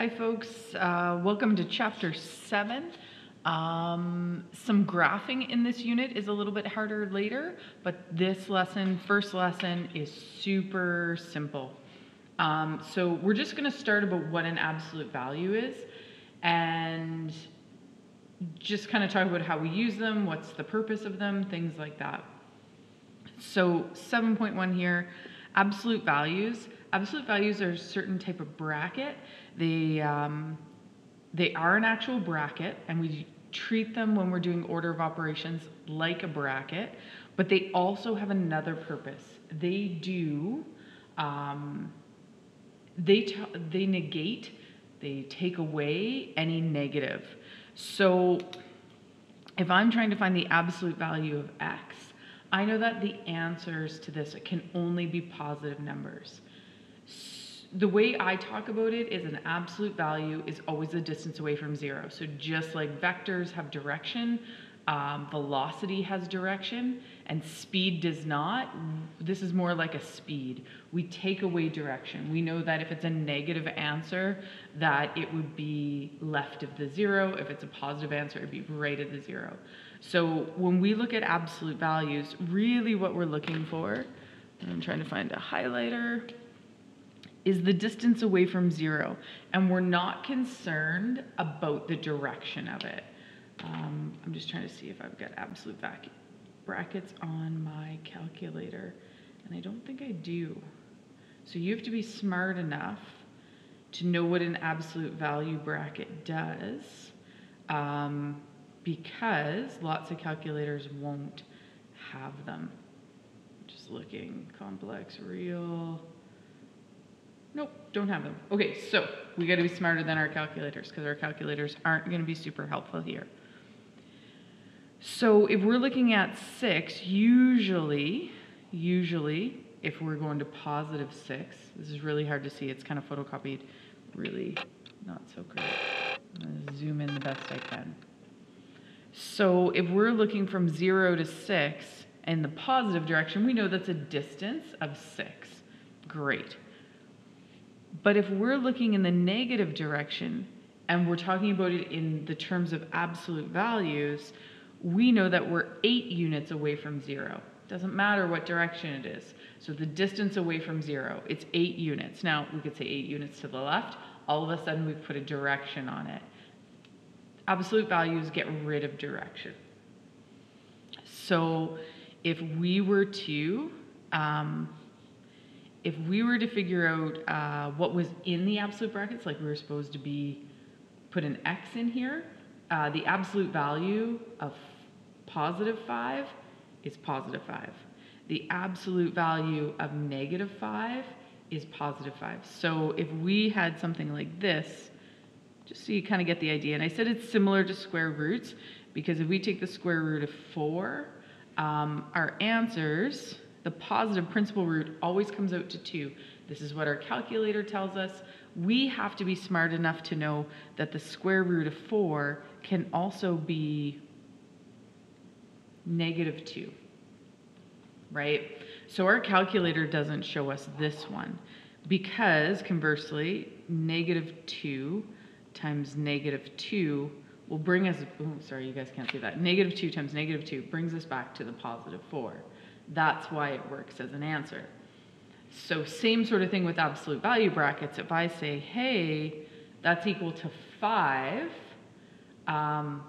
Hi, folks. Uh, welcome to chapter seven. Um, some graphing in this unit is a little bit harder later, but this lesson, first lesson, is super simple. Um, so we're just going to start about what an absolute value is and just kind of talk about how we use them, what's the purpose of them, things like that. So 7.1 here, absolute values. Absolute values are a certain type of bracket. They, um, they are an actual bracket, and we treat them when we're doing order of operations like a bracket, but they also have another purpose. They do, um, they, t- they negate, they take away any negative. So if I'm trying to find the absolute value of x, I know that the answers to this can only be positive numbers. The way I talk about it is an absolute value is always a distance away from zero. So just like vectors have direction, um, velocity has direction, and speed does not. This is more like a speed. We take away direction. We know that if it's a negative answer, that it would be left of the zero. If it's a positive answer, it'd be right at the zero. So when we look at absolute values, really what we're looking for, I'm trying to find a highlighter, is the distance away from zero. And we're not concerned about the direction of it. Um, I'm just trying to see if I've got absolute brackets on my calculator. And I don't think I do. So you have to be smart enough to know what an absolute value bracket does. Um, because lots of calculators won't have them. Just looking, complex, real. Nope, don't have them. Okay, so we got to be smarter than our calculators because our calculators aren't going to be super helpful here. So if we're looking at 6, usually, usually, if we're going to positive 6, this is really hard to see. It's kind of photocopied. Really not so great. I'm to zoom in the best I can. So if we're looking from 0 to 6 in the positive direction, we know that's a distance of 6. Great. But if we're looking in the negative direction and we're talking about it in the terms of absolute values, we know that we're 8 units away from 0. Doesn't matter what direction it is. So the distance away from 0, it's 8 units. Now, we could say 8 units to the left. All of a sudden, we've put a direction on it absolute values get rid of direction. So if we were to, um, if we were to figure out uh, what was in the absolute brackets, like we were supposed to be, put an X in here, uh, the absolute value of positive 5 is positive 5. The absolute value of negative 5 is positive 5. So if we had something like this, just so you kind of get the idea. And I said it's similar to square roots because if we take the square root of 4, um, our answers, the positive principal root always comes out to 2. This is what our calculator tells us. We have to be smart enough to know that the square root of 4 can also be negative 2, right? So our calculator doesn't show us this one because conversely, negative 2 times negative 2 will bring us, oh, sorry, you guys can't see that. Negative 2 times negative 2 brings us back to the positive 4. That's why it works as an answer. So same sort of thing with absolute value brackets. If I say, hey, that's equal to 5, um,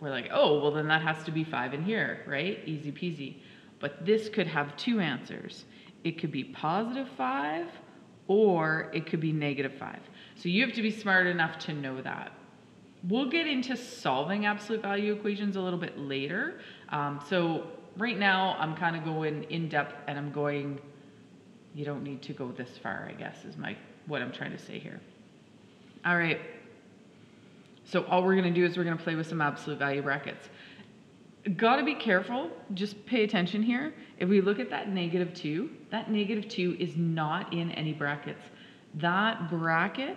we're like, oh, well, then that has to be 5 in here, right? Easy peasy. But this could have two answers. It could be positive 5 or it could be negative 5. So you have to be smart enough to know that. We'll get into solving absolute value equations a little bit later. Um, so right now I'm kind of going in depth and I'm going, you don't need to go this far, I guess, is my what I'm trying to say here. All right. So all we're going to do is we're going to play with some absolute value brackets. Got to be careful. Just pay attention here. If we look at that negative 2, that negative 2 is not in any brackets. That bracket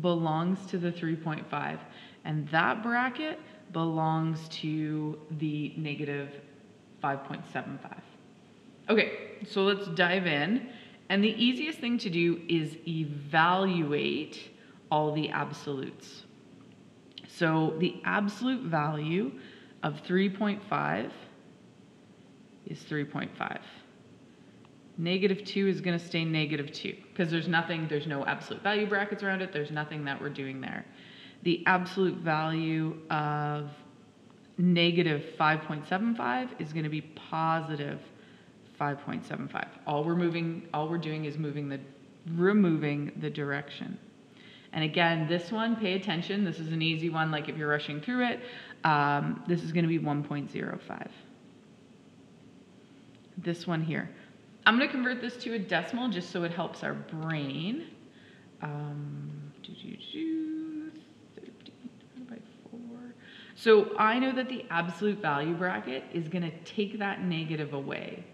belongs to the 3.5 and that bracket belongs to the negative 5.75. Okay, so let's dive in. And the easiest thing to do is evaluate all the absolutes. So the absolute value of 3.5 is 3.5. Negative 2 is going to stay negative 2 because there's nothing, there's no absolute value brackets around it. There's nothing that we're doing there. The absolute value of negative 5.75 is going to be positive 5.75. All we're moving, all we're doing is moving the, removing the direction. And again, this one, pay attention. This is an easy one, like if you're rushing through it. Um, this is going to be 1.05. This one here. I'm going to convert this to a decimal just so it helps our brain. Um, doo -doo -doo, 13 by 4. So I know that the absolute value bracket is going to take that negative away.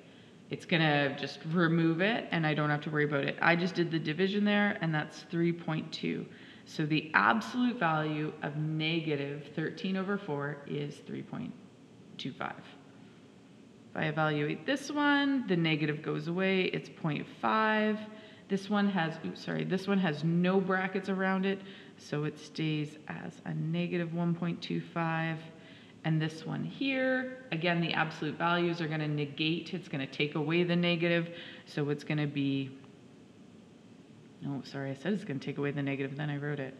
It's going to just remove it and I don't have to worry about it. I just did the division there and that's 3.2. So the absolute value of negative 13 over 4 is 3.25. If I evaluate this one, the negative goes away, it's 0.5. This one has, oops, sorry, this one has no brackets around it, so it stays as a negative 1.25. And this one here, again, the absolute values are going to negate. It's going to take away the negative. So it's going to be, oh, sorry, I said it's going to take away the negative, then I wrote it.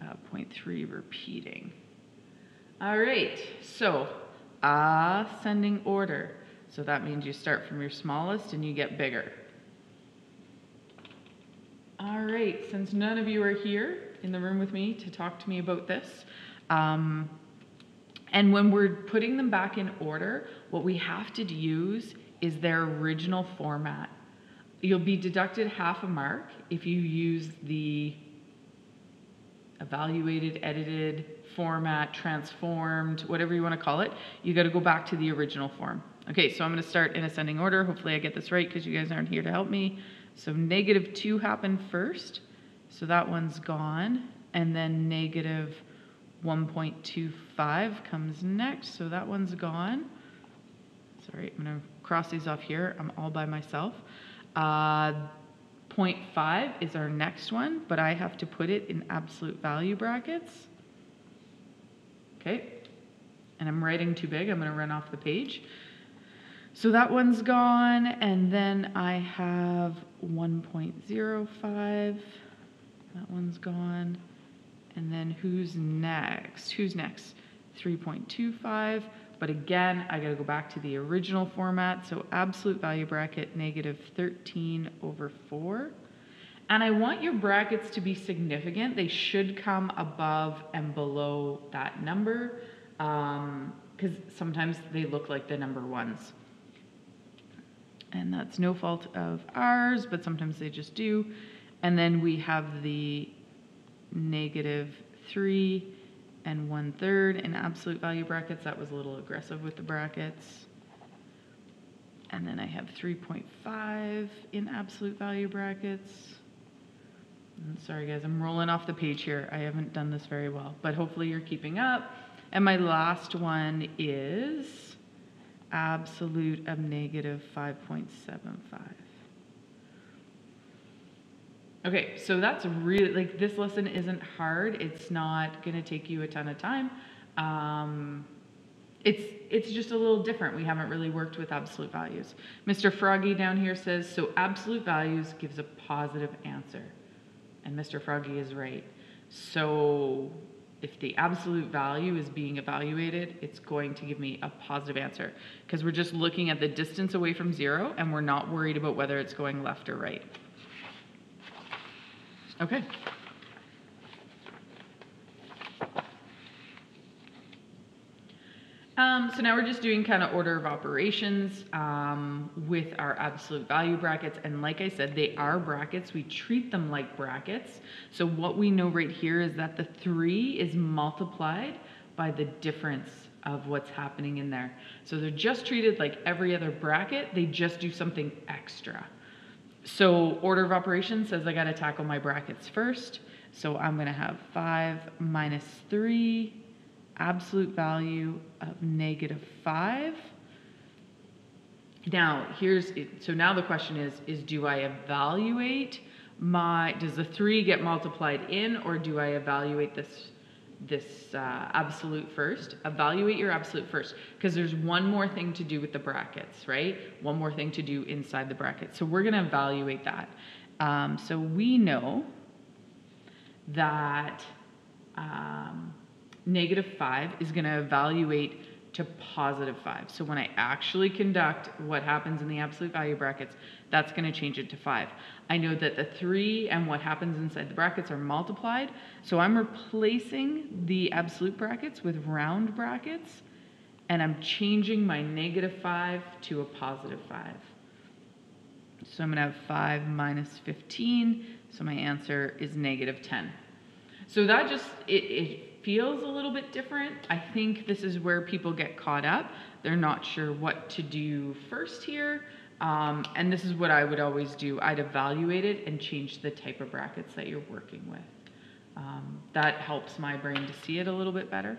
Uh, 0.3 repeating. All right, so ascending order. So that means you start from your smallest and you get bigger. All right, since none of you are here in the room with me to talk to me about this, um, and when we're putting them back in order, what we have to use is their original format. You'll be deducted half a mark if you use the evaluated, edited, format, transformed, whatever you want to call it. You got to go back to the original form. Okay, so I'm going to start in ascending order. Hopefully I get this right because you guys aren't here to help me. So negative 2 happened first. So that one's gone. And then negative 1.25 comes next, so that one's gone. Sorry, I'm going to cross these off here. I'm all by myself. Uh, 0.5 is our next one, but I have to put it in absolute value brackets. Okay, and I'm writing too big. I'm going to run off the page. So that one's gone, and then I have 1.05. That one's gone. And then who's next? Who's next? 3.25. But again, I gotta go back to the original format. So absolute value bracket, negative 13 over 4. And I want your brackets to be significant. They should come above and below that number because um, sometimes they look like the number ones. And that's no fault of ours, but sometimes they just do. And then we have the negative 3 and 1 third in absolute value brackets. That was a little aggressive with the brackets. And then I have 3.5 in absolute value brackets. Sorry guys, I'm rolling off the page here. I haven't done this very well, but hopefully you're keeping up. And my last one is absolute of negative 5.75. Okay, so that's really, like, this lesson isn't hard. It's not going to take you a ton of time. Um, it's, it's just a little different. We haven't really worked with absolute values. Mr. Froggy down here says, so absolute values gives a positive answer. And Mr. Froggy is right. So if the absolute value is being evaluated, it's going to give me a positive answer because we're just looking at the distance away from zero and we're not worried about whether it's going left or right. Okay. Um, so now we're just doing kind of order of operations um, with our absolute value brackets. And like I said, they are brackets. We treat them like brackets. So what we know right here is that the three is multiplied by the difference of what's happening in there. So they're just treated like every other bracket. They just do something extra. So order of operations says I got to tackle my brackets first. So I'm going to have 5 minus 3, absolute value of negative 5. Now, here's, so now the question is, is do I evaluate my, does the three get multiplied in or do I evaluate this, this uh, absolute first? Evaluate your absolute first because there's one more thing to do with the brackets, right? One more thing to do inside the brackets. So we're gonna evaluate that. Um, so we know that um, negative 5 is going to evaluate to positive 5. So when I actually conduct what happens in the absolute value brackets, that's going to change it to 5. I know that the 3 and what happens inside the brackets are multiplied, so I'm replacing the absolute brackets with round brackets, and I'm changing my negative 5 to a positive 5. So I'm going to have 5 minus 15, so my answer is negative 10. So that just, it, it feels a little bit different. I think this is where people get caught up. They're not sure what to do first here. Um, and this is what I would always do. I'd evaluate it and change the type of brackets that you're working with. Um, that helps my brain to see it a little bit better.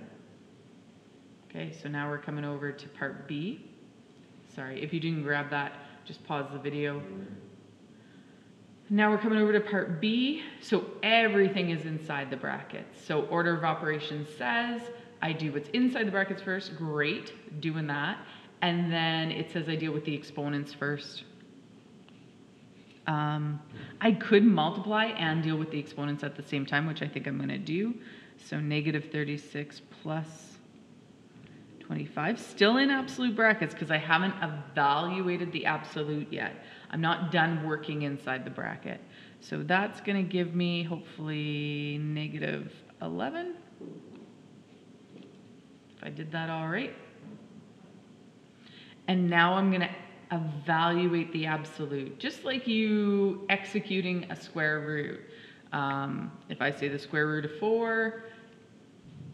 Okay, so now we're coming over to part B. Sorry, if you didn't grab that, just pause the video. Now we're coming over to part B. So everything is inside the brackets. So order of operations says I do what's inside the brackets first. Great, doing that. And then it says I deal with the exponents first. Um, I could multiply and deal with the exponents at the same time, which I think I'm going to do. So negative 36 plus 25, still in absolute brackets because I haven't evaluated the absolute yet. I'm not done working inside the bracket. So that's going to give me hopefully negative 11. If I did that all right. And now I'm going to evaluate the absolute, just like you executing a square root. Um, if I say the square root of 4,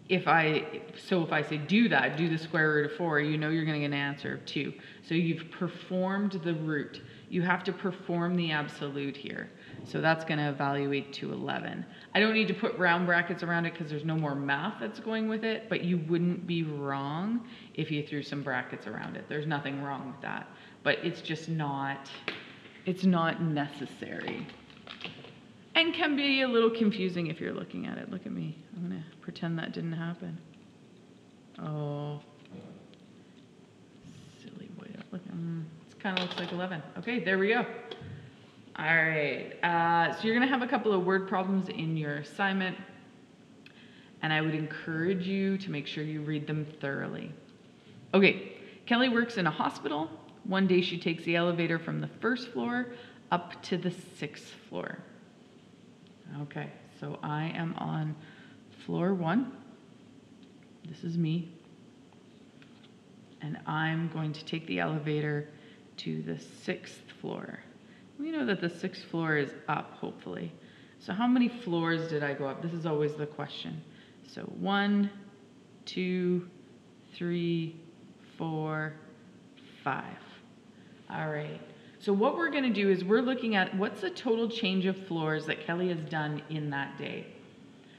if I, so if I say do that, do the square root of 4, you know you're going to get an answer of 2. So you've performed the root. You have to perform the absolute here. So that's going to evaluate to 11. I don't need to put round brackets around it because there's no more math that's going with it, but you wouldn't be wrong if you threw some brackets around it. There's nothing wrong with that. But it's just not, it's not necessary and can be a little confusing if you're looking at it. Look at me. I'm going to pretend that didn't happen. Oh. Silly boy. of looking. Mm, it kind of looks like 11. Okay, there we go. All right. Uh, so you're going to have a couple of word problems in your assignment. And I would encourage you to make sure you read them thoroughly. Okay, Kelly works in a hospital. One day she takes the elevator from the first floor up to the sixth floor. Okay, so I am on floor one. This is me. And I'm going to take the elevator to the sixth floor. We know that the sixth floor is up, hopefully. So how many floors did I go up? This is always the question. So one, two, three, four, five. All right. So what we're going to do is we're looking at what's the total change of floors that Kelly has done in that day.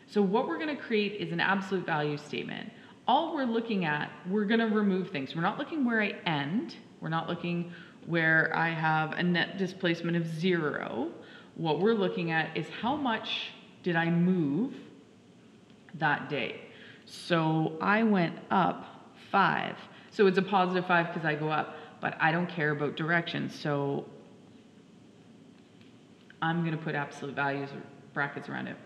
So what we're going to create is an absolute value statement. All we're looking at, we're going to remove things. We're not looking where I end. We're not looking where I have a net displacement of zero. What we're looking at is how much did I move that day. So I went up five. So it's a positive five because I go up but I don't care about directions. So I'm going to put absolute values brackets around it.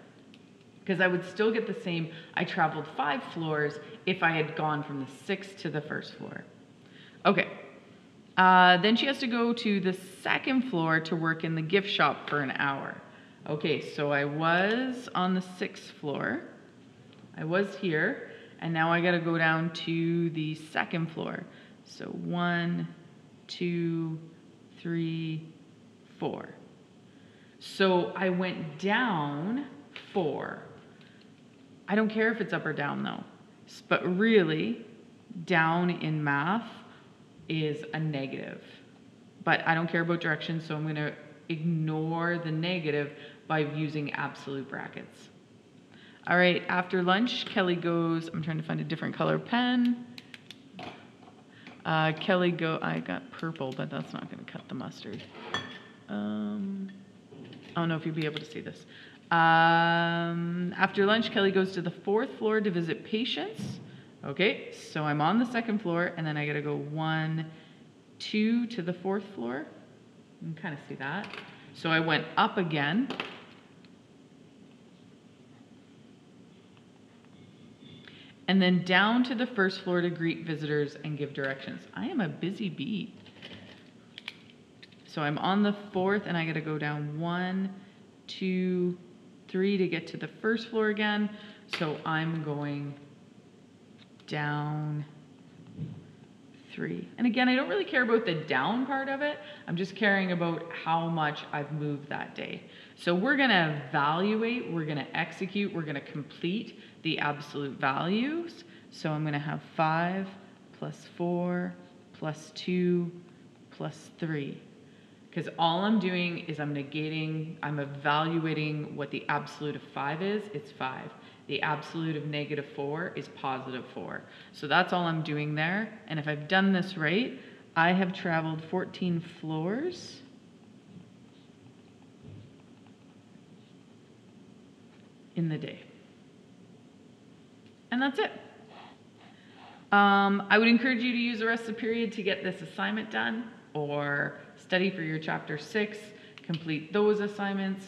Because I would still get the same, I traveled five floors if I had gone from the sixth to the first floor. Okay. Uh, then she has to go to the second floor to work in the gift shop for an hour. Okay, so I was on the sixth floor. I was here, and now I got to go down to the second floor. So one, two, three, four. So I went down four. I don't care if it's up or down though, but really, down in math is a negative. But I don't care about directions, so I'm going to ignore the negative by using absolute brackets. All right, after lunch, Kelly goes, I'm trying to find a different color pen. Uh, Kelly go, I got purple, but that's not gonna cut the mustard. Um, I don't know if you'll be able to see this. Um, after lunch, Kelly goes to the fourth floor to visit patients. Okay, so I'm on the second floor, and then I gotta go one, two to the fourth floor. You can kind of see that. So I went up again. And then down to the first floor to greet visitors and give directions. I am a busy bee. So I'm on the fourth and I gotta go down one, two, three to get to the first floor again. So I'm going down three. And again, I don't really care about the down part of it. I'm just caring about how much I've moved that day. So we're gonna evaluate, we're gonna execute, we're gonna complete the absolute values. So I'm gonna have five plus four plus two plus three. Because all I'm doing is I'm negating, I'm evaluating what the absolute of five is, it's five. The absolute of negative four is positive four. So that's all I'm doing there. And if I've done this right, I have traveled 14 floors. in the day. And that's it. Um, I would encourage you to use the rest of the period to get this assignment done or study for your chapter six, complete those assignments.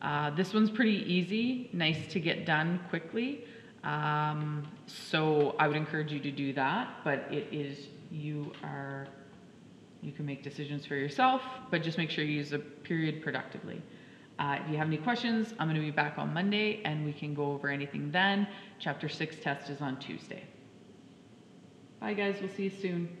Uh, this one's pretty easy, nice to get done quickly. Um, so I would encourage you to do that, but it is, you are, you can make decisions for yourself, but just make sure you use the period productively. Uh, if you have any questions, I'm going to be back on Monday and we can go over anything then. Chapter 6 test is on Tuesday. Bye, guys. We'll see you soon.